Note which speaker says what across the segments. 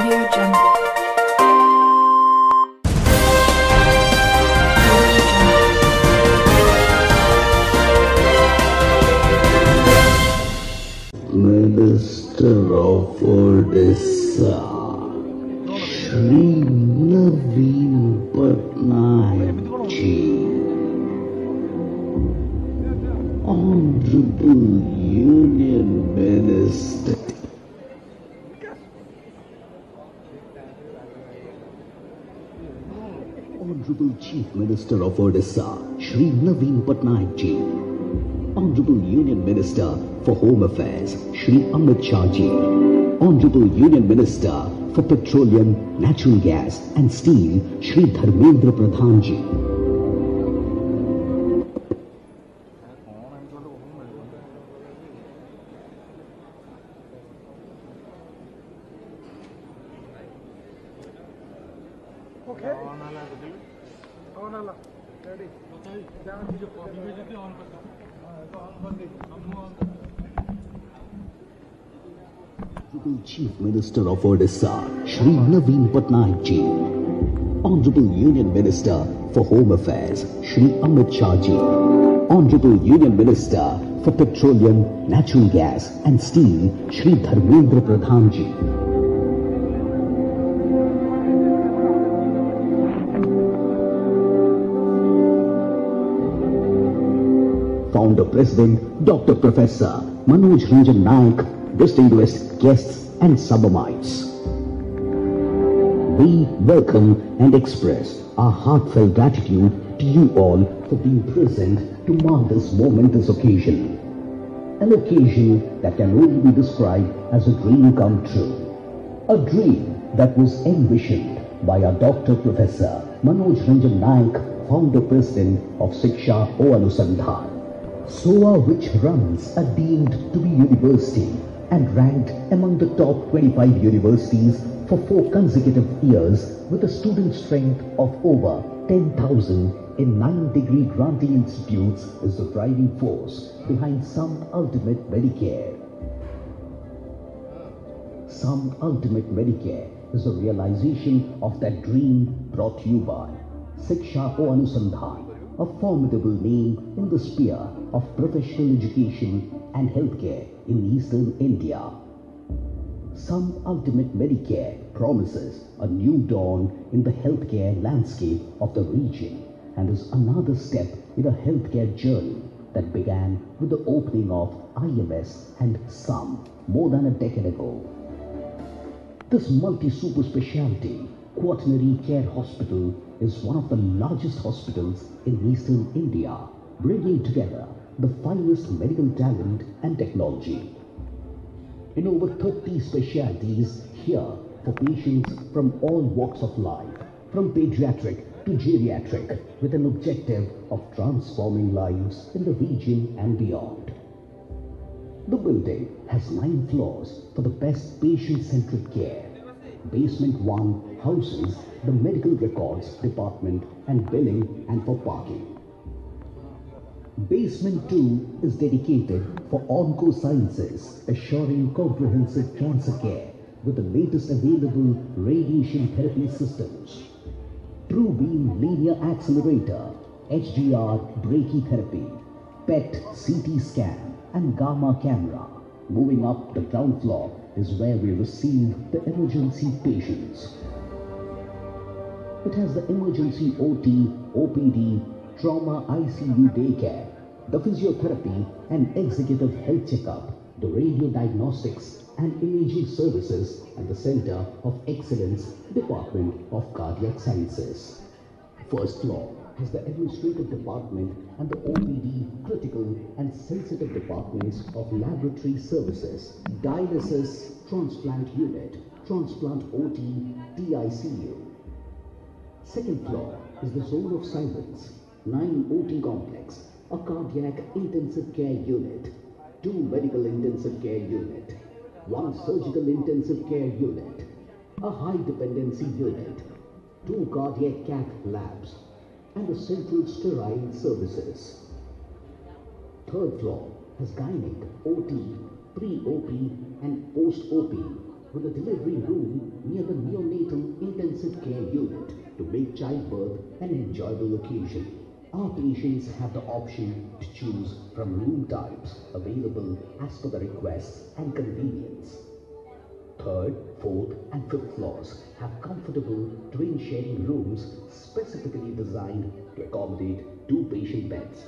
Speaker 1: Audio Jungle.
Speaker 2: Minister of Odisha, Honorable Chief Minister of Odisha, Shri Naveen Patnaik ji. Honorable Union Minister for Home Affairs, Shri Amit Shah ji. Honorable Union Minister for Petroleum, Natural Gas and Steel, Shri Dharmendra Pradhan ji.
Speaker 3: Okay. Konala ready
Speaker 2: Honorable Chief Minister of Odisha, Shri Naveen Patnaik ji. Honorable Union Minister for Home Affairs, Shri Amit Shah ji. Honorable Union Minister for Petroleum, Natural Gas and Steel, Shri Dharmendra Pradhan ji. Founder President Dr. Professor Manoj Ranjan Naik, distinguished guests and suburbanites. We welcome and express our heartfelt gratitude to you all for being present to mark this momentous occasion. An occasion that can only be described as a dream come true. A dream that was envisioned by our Dr. Professor Manoj Ranjan Naik, founder president of Siksha O Anusandhan. SOA which runs are deemed to be university and ranked among the top 25 universities for four consecutive years with a student strength of over 10,000 in nine degree granting institutes is the driving force behind SUM Ultimate Medicare. SUM Ultimate Medicare is a realization of that dream brought to you by Siksha Anusandhan, a formidable name in the sphere of professional education and healthcare in eastern India. SUM Ultimate Medicare promises a new dawn in the healthcare landscape of the region and is another step in a healthcare journey that began with the opening of IMS and SUM more than a decade ago. This multi-super specialty quaternary care hospital is one of the largest hospitals in eastern India, bringing together the finest medical talent and technology. In over 30 specialties here for patients from all walks of life, from pediatric to geriatric, with an objective of transforming lives in the region and beyond. The building has nine floors for the best patient-centric care. Basement 1 houses the medical records department and billing and for parking. Basement 2 is dedicated for oncosciences, assuring comprehensive cancer care with the latest available radiation therapy systems. True Beam Linear Accelerator, HDR brachytherapy, PET CT scan, and gamma camera. Moving up the ground floor is where we receive the emergency patients. It has the emergency OT, OPD, trauma ICU daycare, the physiotherapy and executive health checkup, the radio diagnostics and imaging services, and the Center of Excellence Department of Cardiac Sciences. First floor has the administrative department and the OPD critical and sensitive departments of laboratory services, dialysis, transplant unit, transplant OT, TICU. Second floor is the zone of silence, 9 OT complex, a cardiac intensive care unit, 2 medical intensive care unit, 1 surgical intensive care unit, a high dependency unit, 2 cardiac cath labs, and the central sterile services. Third floor has gynec, OT, pre-OP and post-OP, with a delivery room near the neonatal intensive care unit to make childbirth an enjoyable occasion. Our patients have the option to choose from room types available as per the requests and convenience. Third, fourth, and fifth floors have comfortable twin sharing rooms specifically designed to accommodate two patient beds.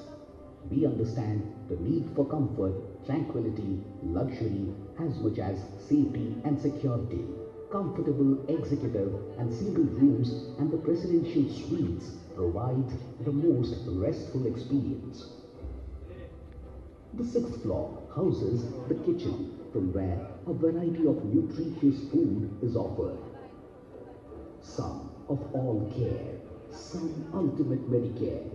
Speaker 2: We understand the need for comfort, tranquility, luxury, as much as safety and security. Comfortable executive and single rooms and the presidential suites provide the most restful experience. The sixth floor houses the kitchen from where a variety of nutritious food is offered. Some of all care, SUM Ultimate Medicare.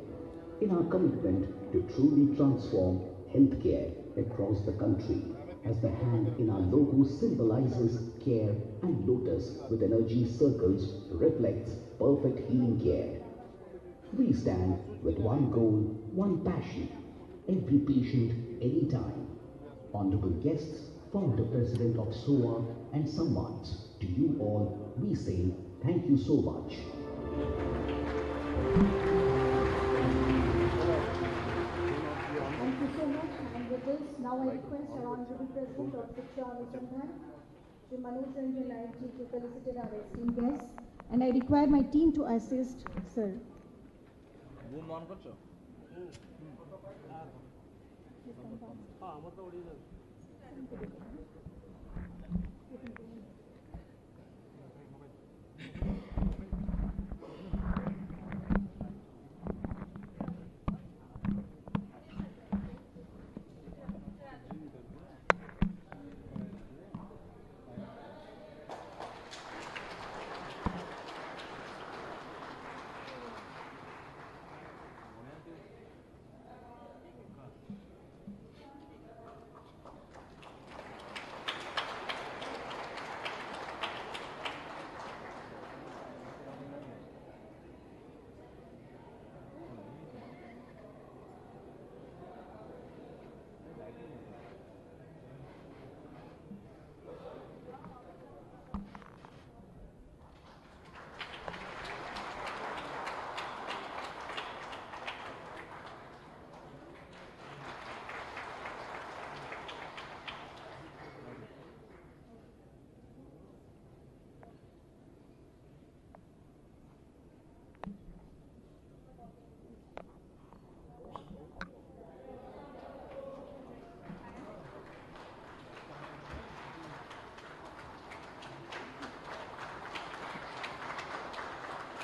Speaker 2: In our commitment to truly transform healthcare across the country, as the hand in our logo symbolizes care and lotus with energy circles reflects perfect healing care. We stand with one goal, one passion. Every patient, anytime. Honorable guests, founder president of SOA and Samvats, to you all, we say thank you so much.
Speaker 1: Thank you so much. And with this, now I request our Honorable President, Dr. Charles Chandhan, Sri Manoj Ji to felicitate our esteemed guests, and I require my team to assist, sir.
Speaker 4: Ah, Thank you.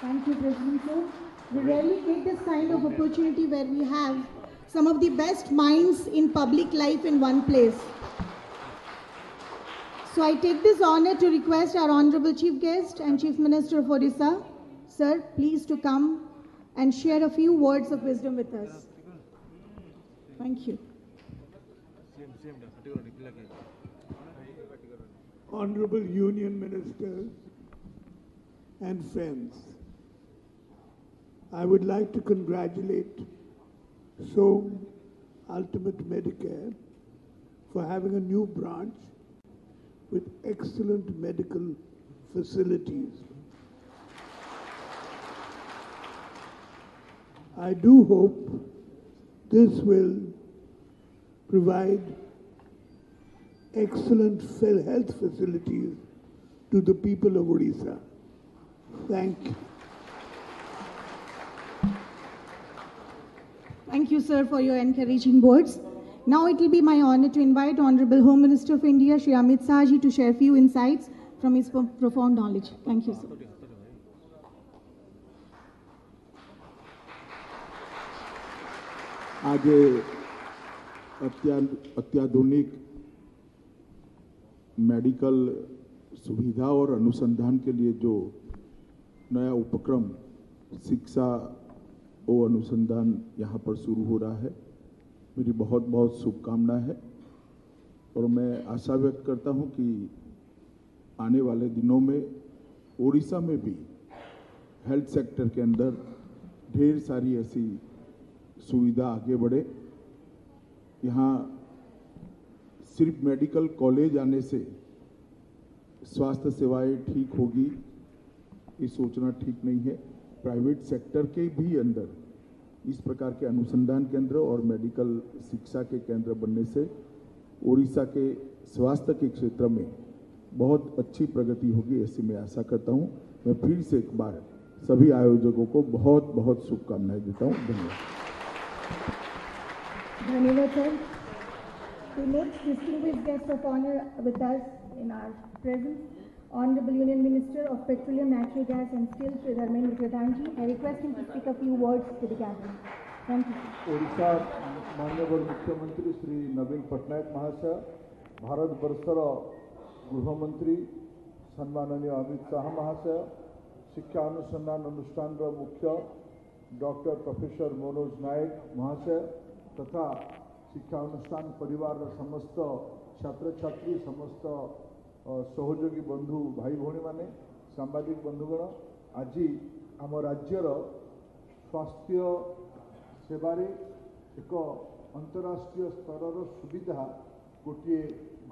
Speaker 1: Thank you, President. We rarely get this kind of opportunity where we have some of the best minds in public life in one place. So I take this honor to request our Honorable Chief Guest and Chief Minister of Odisha, sir, please to come and share a few words of wisdom with us. Thank you.
Speaker 3: Honorable Union Ministers and friends, I would like to congratulate SUM Ultimate Medicare for having a new branch with excellent medical facilities. I do hope this will provide excellent health facilities to the people of Odisha. Thank you.
Speaker 1: Thank you, sir, for your encouraging words. Now it will be my honor to invite Honorable Home Minister of India, Shri Amit Shah ji, to share a few insights from his profound knowledge. Thank you, sir.
Speaker 5: आज अत्याधुनिक medical सुविधा और अनुसंधान के लिए जो नया उपक्रम शिक्षा और अनुसंधान यहाँ पर शुरू हो रहा है। मेरी बहुत बहुत शुभकामना है और मैं आशा व्यक्त करता हूँ कि आने वाले दिनों में ओडिशा में भी हेल्थ सेक्टर के अंदर ढेर सारी ऐसी सुविधा आगे बढ़े। यहाँ सिर्फ़ मेडिकल कॉलेज आने से स्वास्थ्य सेवाएँ ठीक होगी, ये सोचना ठीक नहीं है। प्राइवेट सेक्टर के भी अंदर इस प्रकार के अनुसंधान केंद्र और मेडिकल शिक्षा के केंद्र बनने से उड़ीसा के स्वास्थ्य के क्षेत्र में बहुत अच्छी प्रगति होगी ऐसी मैं आशा करता हूँ। मैं फिर से एक बार सभी आयोजकों को बहुत बहुत शुभकामनाएँ देता हूँ। धन्यवाद।
Speaker 1: our presence, Honorable Union Minister of Petroleum, Natural Gas and Steel, Sri Dharmendra Pradhan ji. I request him to speak a few words to the gathering. Thank you.
Speaker 6: Odisha माननीय मुख्यमंत्री श्री नवीन पट्टनायक महाशय भारत वर्षर गृहमंत्री सम्माननीय अमित शाह महाशय शिक्षा अनुसंधान अनुष्ठान मुख्य डॉक्टर प्रोफेसर मनोज नायक महाशय तथा शिक्षा अनुष्ठान परिवार समस्त छात्रछात्री समस्त ସହଯୋଗୀ ବନ୍ଧୁ ଭାଇ ଭଉଣୀମାନେ ସାମ୍ବାଦିକ ବନ୍ଧୁଗଣ ଆଜି ଆମ ରାଜ୍ୟର ସ୍ୱାସ୍ଥ୍ୟ ସେବାରେ ଏକ ଅନ୍ତରାଷ୍ଟ୍ରୀୟ ସ୍ତରର ସୁବିଧା ଗୋଟିଏ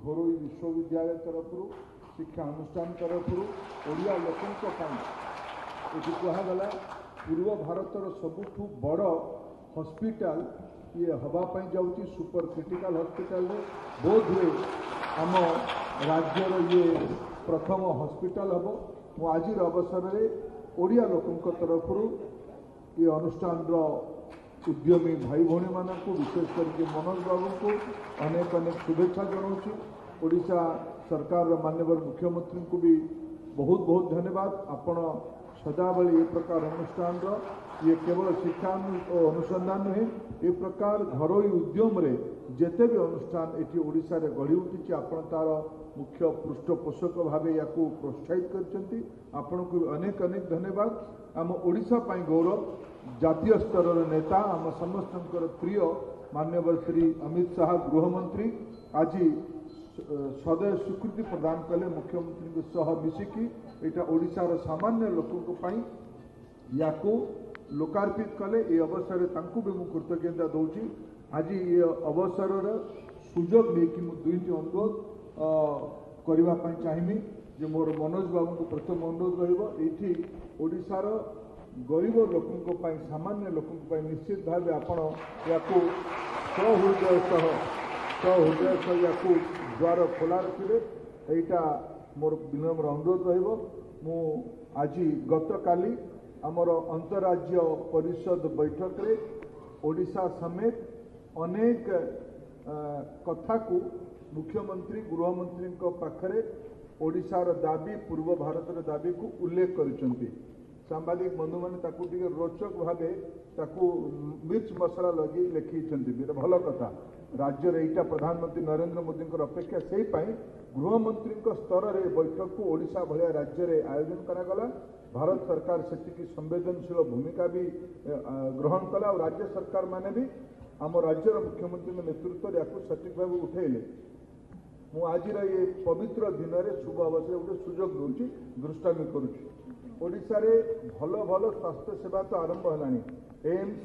Speaker 6: ଘରୋଇ ବିଶ୍ୱବିଦ୍ୟାଳୟ ତରଫରୁ ଶିକ୍ଷା ଅନୁଷ୍ଠାନ ତରଫରୁ ଓଡ଼ିଆ ଲୋକଙ୍କ ପାଇଁ ଏଠି କୁହାଗଲା ପୂର୍ବ ଭାରତର ସବୁଠୁ ବଡ଼ ହସ୍ପିଟାଲ ଇଏ ହେବା ପାଇଁ ଯାଉଛି ସୁପର କ୍ରିଟିକାଲ ହସ୍ପିଟାଲରେ ବୋଧହୁଏ ଆମ ରାଜ୍ୟର ଇଏ ପ୍ରଥମ ହସ୍ପିଟାଲ ହେବ ମୁଁ ଆଜିର ଅବସରରେ ଓଡ଼ିଆ ଲୋକଙ୍କ ତରଫରୁ ଏ ଅନୁଷ୍ଠାନର ଉଦ୍ୟମୀ ଭାଇ ଭଉଣୀମାନଙ୍କୁ ବିଶେଷ କରିକି ମନୋଜ ବାବୁଙ୍କୁ ଅନେକ ଅନେକ ଶୁଭେଚ୍ଛା ଜଣାଉଛି ଓଡ଼ିଶା ସରକାରର ମାନ୍ୟବର ମୁଖ୍ୟମନ୍ତ୍ରୀଙ୍କୁ ବି ବହୁତ ବହୁତ ଧନ୍ୟବାଦ ଆପଣ ସଦାବେଳେ ଏ ପ୍ରକାର ଅନୁଷ୍ଠାନର ଇଏ କେବଳ ଶିକ୍ଷା ଅନୁ- ଓ ଅନୁସନ୍ଧାନ ନୁହେଁ ଏ ପ୍ରକାର ଘରୋଇ ଉଦ୍ୟମରେ ଯେତେ ବି ଅନୁଷ୍ଠାନ ଏଠି ଓଡ଼ିଶାରେ ଗଢ଼ି ଉଠିଛି ଆପଣ ତାର ମୁଖ୍ୟ ପୃଷ୍ଠପୋଷକ ଭାବେ ୟାକୁ ପ୍ରୋତ୍ସାହିତ କରିଛନ୍ତି ଆପଣଙ୍କୁ ବି ଅନେକ ଅନେକ ଧନ୍ୟବାଦ ଆମ ଓଡ଼ିଶା ପାଇଁ ଗୌରବ ଜାତୀୟ ସ୍ତରର ନେତା ଆମ ସମସ୍ତଙ୍କର ପ୍ରିୟ ମାନ୍ୟବର ଶ୍ରୀ ଅମିତ ଶାହା ଗୃହମନ୍ତ୍ରୀ ଆଜି ସ- ସଦୟ ସ୍ୱୀକୃତି ପ୍ରଦାନ କଲେ ମୁଖ୍ୟମନ୍ତ୍ରୀଙ୍କ ସହ ମିଶିକି ଏଇଟା ଓଡ଼ିଶାର ସାମାନ୍ୟ ଲୋକଙ୍କ ପାଇଁ ୟାକୁ ଲୋକାର୍ପିତ କଲେ ଏ ଅବସରରେ ତାଙ୍କୁ ବି ମୁଁ କୃତଜ୍ଞତା ଦେଉଛି ଆଜି ଏ ଅବସରର ସୁଯୋଗ ନେଇକି ମୁଁ ଦୁଇଟି ଅନୁରୋଧ ଅ, କରିବା ପାଇଁ ଚାହିଁବି ଯେ ମୋର ମନୋଜ ବାବୁଙ୍କୁ ପ୍ରଥମ ଅନୁରୋଧ ରହିବ ଏଇଠି ଓଡ଼ିଶାର ଗରିବ ଲୋକଙ୍କ ପାଇଁ ସାମାନ୍ୟ ଲୋକଙ୍କ ପାଇଁ ନିଶ୍ଚିତ ଭାବେ ଆପଣ ୟାକୁ ସହୃଦୟ ସହ ସହୃଦୟ ସହ ୟାକୁ ଦ୍ୱାର ଖୋଲା ରଖିବେ ଏଇଟା ମୋର ବିନମ୍ର ଅନୁରୋଧ ରହିବ ମୁଁ ଆଜି ଗତକାଲି ଆମର ଅନ୍ତରାଜ୍ୟ ପରିଷଦ ବୈଠକରେ ଓଡ଼ିଶା ସମେତ ଅନେକ ଅ, କଥାକୁ ମୁଖ୍ୟମନ୍ତ୍ରୀ ଗୃହମନ୍ତ୍ରୀଙ୍କ ପାଖରେ ଓଡ଼ିଶାର ଦାବି ପୂର୍ବ ଭାରତର ଦାବିକୁ ଉଲ୍ଲେଖ କରିଛନ୍ତି ସାମ୍ବାଦିକ ବନ୍ଧୁମାନେ ତାକୁ ଟିକେ ରୋଚକ ଭାବେ ତାକୁ ମିର୍ଚ ମସଲା ଲଗେଇ ଲେଖିଛନ୍ତି ଏଇଟା ଭଲ କଥା ରାଜ୍ୟରେ ଏଇଟା ପ୍ରଧାନମନ୍ତ୍ରୀ ନରେନ୍ଦ୍ର ମୋଦୀଙ୍କର ଅପେକ୍ଷା ସେଇ ପାଇଁ ଗୃହମନ୍ତ୍ରୀଙ୍କ ସ୍ତରରେ ବୈଠକକୁ ଓଡ଼ିଶା ଭଳିଆ ରାଜ୍ୟରେ ଆୟୋଜନ କରାଗଲା ଭାରତ ସରକାର ସେତିକି ସମ୍ବେଦନଶୀଳ ଭୂମିକା ବି ଏ, ଆ, ଗ୍ରହଣ କଲା ଆଉ ରାଜ୍ୟ ସରକାରମାନେ ବି ଆମ ରାଜ୍ୟର ମୁଖ୍ୟମନ୍ତ୍ରୀଙ୍କ ନେତୃତ୍ୱରେ ୟାକୁ ସଠିକ ଭାବେ ଉଠେଇଲେ ମୁଁ ଆଜିର ଏ ପବିତ୍ର ଦିନରେ ଶୁଭ ଅବସରରେ ଗୋଟେ ସୁଯୋଗ ଦେଉଛି ଦୃଷ୍ଟାମି କରୁଛି ଓଡ଼ିଶାରେ ଭଲ ଭଲ ସ୍ୱାସ୍ଥ୍ୟ ସେବା ତ ଆରମ୍ଭ ହେଲାଣି ଏମ୍ସ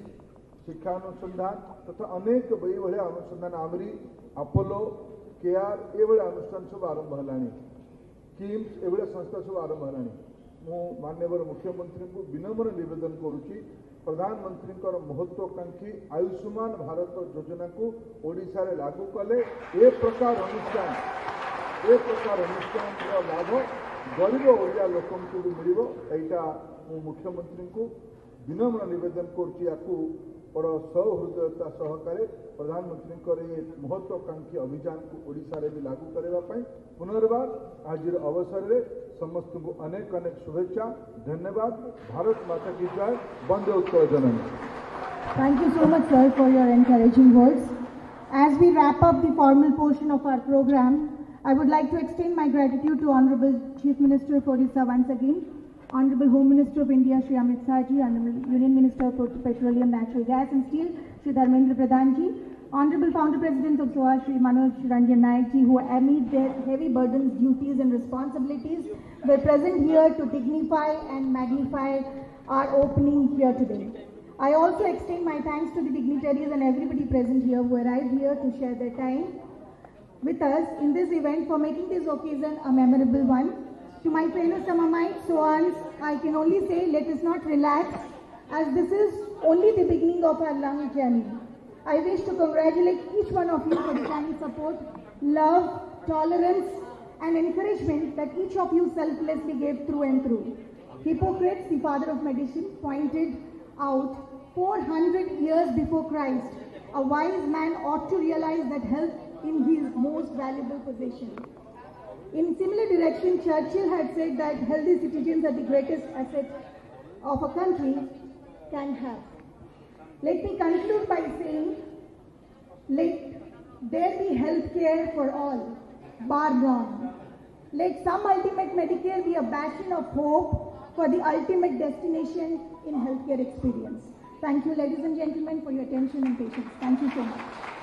Speaker 6: ଶିକ୍ଷା ଅନୁସନ୍ଧାନ ତଥା ଅନେକ ଏଇଭଳିଆ ଅନୁସନ୍ଧାନ ଆମରି ଆପୋଲୋ କେଆର ଏଭଳିଆ ଅନୁଷ୍ଠାନ ସବୁ ଆରମ୍ଭ ହେଲାଣି କିମ୍ସ ଏଭଳିଆ ସଂସ୍ଥା ସବୁ ଆରମ୍ଭ ହେଲାଣି ମୁଁ ମାନ୍ୟବର ମୁଖ୍ୟମନ୍ତ୍ରୀଙ୍କୁ ବିନମ୍ର ନିବେଦନ କରୁଛି ପ୍ରଧାନମନ୍ତ୍ରୀଙ୍କର ମହତ୍ୱାକାଂକ୍ଷୀ ଆୟୁଷ୍ମାନ ଭାରତ ଯୋଜନାକୁ ଓଡ଼ିଶାରେ ଲାଗୁ କଲେ ଏ ପ୍ରକାର ଅନୁଷ୍ଠାନ ଏ ପ୍ରକାର ଅନୁଷ୍ଠାନର ଲାଭ ଗରିବ ଓଡ଼ିଆ ଲୋକଙ୍କୁ ବି ମିଳିବ ଏଇଟା ମୁଁ ମୁଖ୍ୟମନ୍ତ୍ରୀଙ୍କୁ ବିନମ୍ର ନିବେଦନ କରୁଛି ୟାକୁ ବଡ଼ ସହୃଦୟତା ସହକାରେ ପ୍ରଧାନମନ୍ତ୍ରୀଙ୍କର ଏ ମହତ୍ୱାକାଂକ୍ଷୀ ଅଭିଯାନକୁ ଓଡ଼ିଶାରେ ବି ଲାଗୁ କରିବା ପାଇଁ ପୁନର୍ବାର ଆଜିର ଅବସରରେ समस्त को अनेक अनेक शुभेच्छा धन्यवाद भारत माता की जय वंदे उत्सव जनन
Speaker 1: Thank you so much, sir, for your encouraging words. As we wrap up the formal portion of our program, I would like to extend my gratitude to Honorable Chief Minister of Odisha once again, Honorable Home Minister of India Shri Amit Saji, Honorable Union Minister for Petroleum, Natural Gas and Steel Shri Dharmendra Pradhan ji, Honorable Founder President of SOA, Shri Manoj Ranjan Naikji, who amid their heavy burdens, duties and responsibilities, were present here to dignify and magnify our opening here today. I also extend my thanks to the dignitaries and everybody present here who arrived here to share their time with us in this event for making this occasion a memorable one. To my fellow Samamites, Swans, I can only say let us not relax as this is only the beginning of our long journey. I wish to congratulate each one of you for the kind support, love, tolerance, and encouragement that each of you selflessly gave through and through. Hippocrates, the father of medicine, pointed out 400 years before Christ, a wise man ought to realize that health in his most valuable possession. In similar direction, Churchill had said that healthy citizens are the greatest asset of a country can have. Let me conclude by saying, let there be health care for all, bar none. Let SUM Ultimate Medicare be a bastion of hope for the ultimate destination in healthcare experience. Thank you, ladies and gentlemen, for your attention and patience. Thank you so much.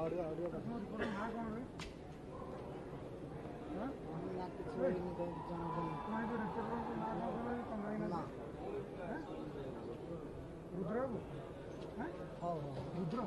Speaker 1: Audio, audio. నాకు చూడండి రుద్రబాబు రుద్ర